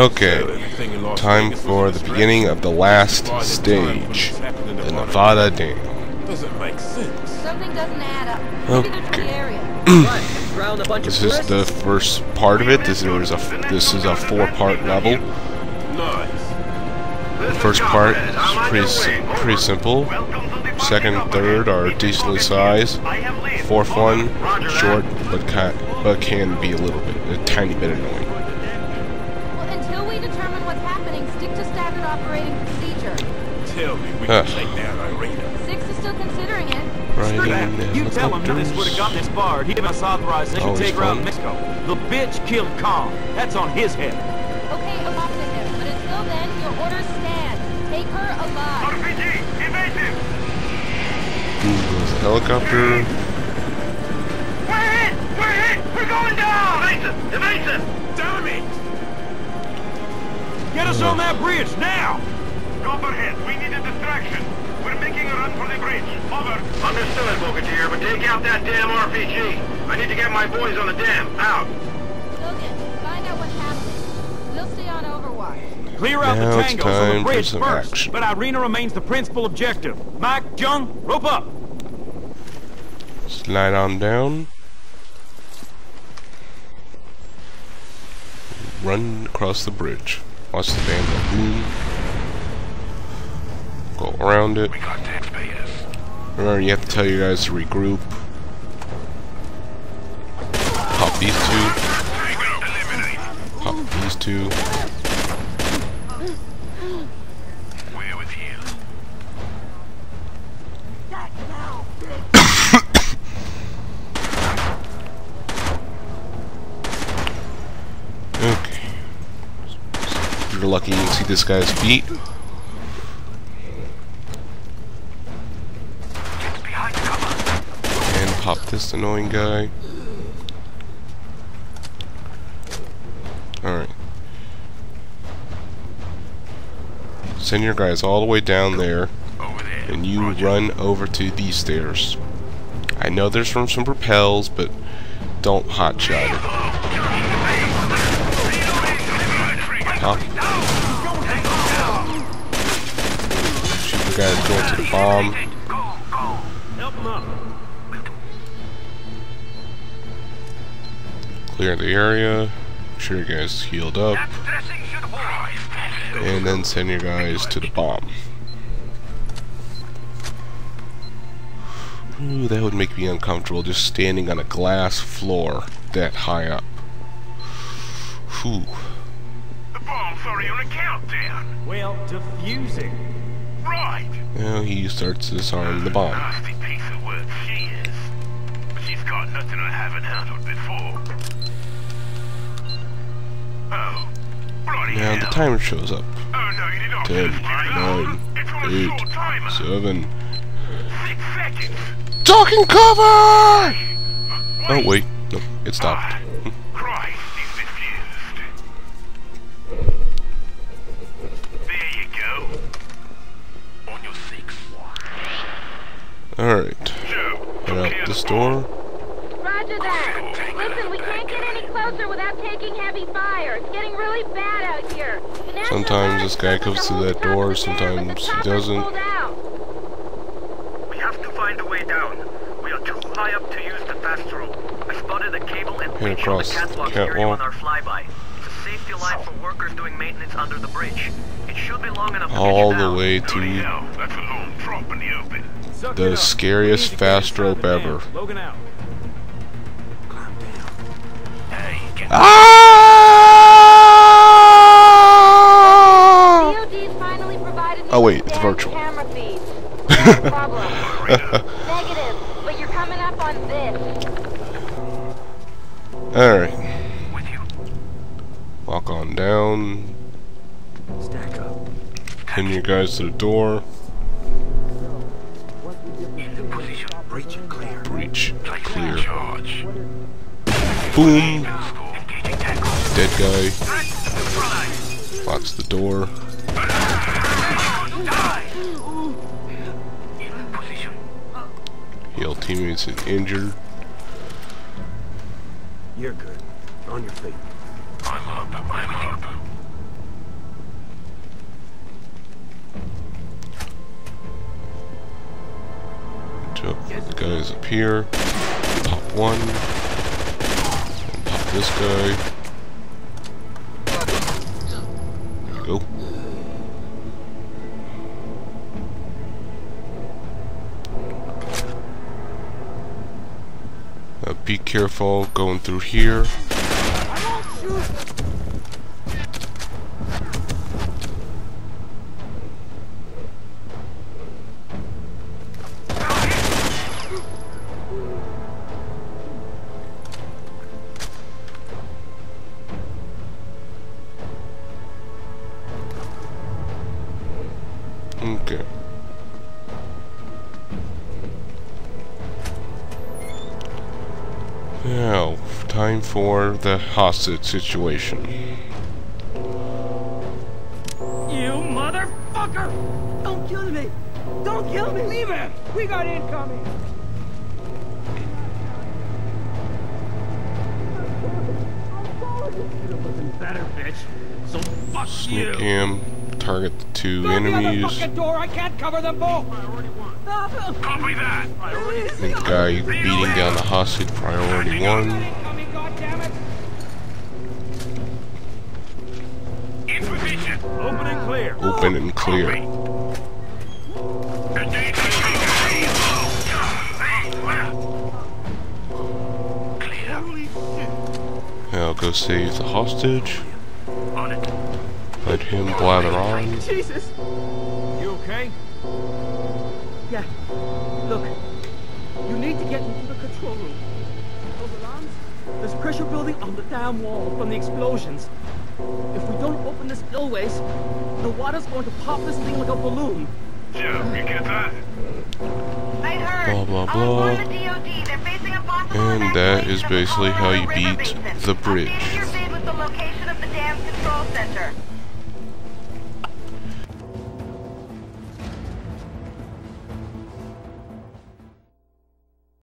Okay, time for the beginning of the last stage, the Nevada Dam. Doesn't make sense. Something doesn't add up. Maybe they're from Okay. the area. What? Drown a bunch This is the first part of it. This is a this is a four-part level. The first part is pretty pretty simple. Second, third are decently sized. Fourth one, short but can but can be a little bit a tiny bit annoying. Operating procedure. Tell me we can take down Irena. Six is still considering it. Riding the You tell him nothing would helicopters. have gotten this far. He'd given us authorization to take her out fun. Mexico. The bitch killed Kan. That's on his head. Okay, I'm off to him, but until then, your orders stand. Take her alive. Ooh, there's a helicopter. We're hit! We're hit! We're going down! Evasive! Evasive! Damn it! Get us on that bridge now! Copperhead, we need a distraction. We're making a run for the bridge. Over. Understood, Bogatir, but take out that damn RPG. I need to get my boys on the dam. Out. Logan, find out what's happening. We'll stay on Overwatch. Clear out Now the it's tango so the bridge first. action. But Irena remains the principal objective. Mike, Jung, rope up. Slide on down. Run across the bridge. Watch the dam go boom. Go around it. Remember, you have to tell you guys to regroup. Pop these two. Pop these two. We're with you. Okay. If you're lucky, you can see this guy's feet. And pop this annoying guy. Alright. Send your guys all the way down there, there. and you run over to these stairs. I know there's from some propels, but don't hotshot it. Shoot the guys going to the bomb. Help him up. Clear the area. Make sure your guys healed up. Dressing should hold. and then send your guys to the bomb. Ooh, that would make me uncomfortable just standing on a glass floor that high up. Whew. The bomb's already on a countdown. Well, defusing. Right. Now he starts to disarm the bomb. Nasty piece of work she is. But she's got nothing I haven't handled before. Oh. Bloody Now the timer shows up. Oh no, you did not 10, just 9, It's on a 8, short timer. 7. Six seconds. Talking cover! Oh wait, no, it stopped. Ah. Door. Roger that. Listen, we can't get any closer without taking heavy fire. It's getting really bad out here. Sometimes this guy comes the through that door, of the dam, but the sometimes he doesn't. We have to find a way down. We are too high up to use the fast rope. I spotted a cable and Head on the across the catwalk area on our flyby. It's a safety line for workers doing maintenance under the bridge. It should be long enough to get All you the way to that's a long drop in the open. Suck The scariest We need to get fast rope the ever. Logan out. Hey, get Ah! DOD's finally provided me Oh, wait, it's virtual. camera feeds. No problem. Negative, but you're coming up on this. Alright. Walk on down. Stack up. Send your guys to the door. Breach and clear. Breach. Clear. Charge. Boom. Dead guy. Locks the door. In. Heal teammates is injured. You're good. On your feet. I'm up. I'm up. Guys up here. Pop one. And pop this guy. There you go. Uh, be careful going through here. Time for the hostage situation. You motherfucker! Don't kill me! Don't kill me! Leave it! We got incoming! Better, bitch. So fuck you! Sneak him, target the two Go out the other enemies. fucking door! I can't cover them both! Copy that. The guy beating down the hostage, priority one. Incoming, goddammit! In position. Open and clear! Open and clear. Engage the Clear. Now go save the hostage. On it. Let him blather on. Jesus! You okay? Yeah. Look, you need to get into the control room. Those alarms? There's pressure building on the dam wall from the explosions. If we don't open the spillways, the water's going to pop this thing like a balloon. Jim, you get that? I heard. Blah, blah, blah. the DOD. They're facing a And that is evacuation of the basically how you Colorado River beat Basin. the bridge.